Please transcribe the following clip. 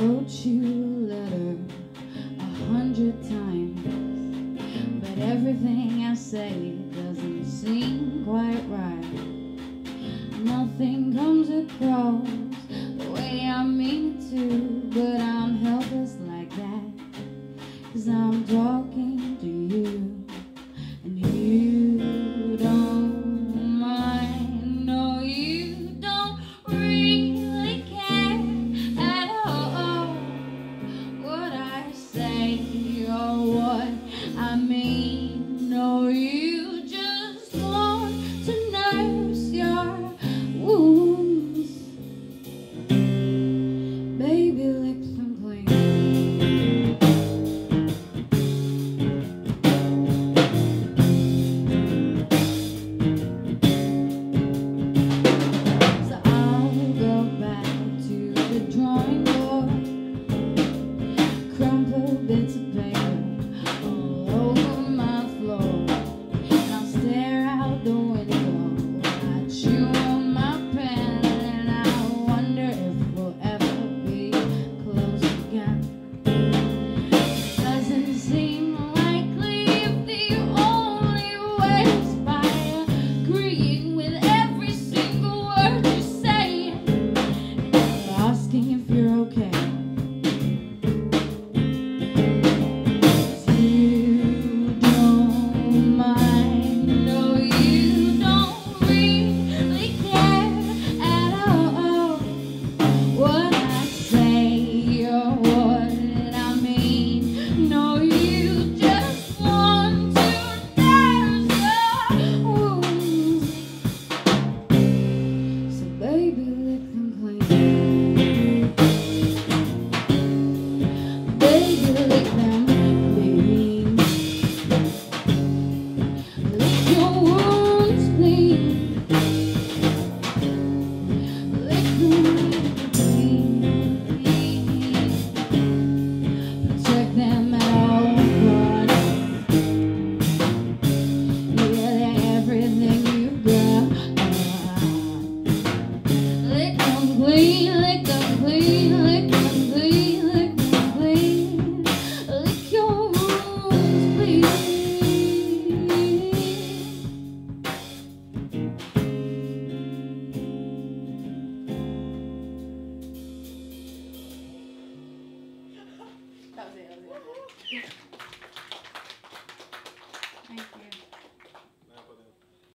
wrote you a letter a hundred times, but everything I say doesn't seem quite right. Nothing comes across the way I mean it to, but crumble Yeah.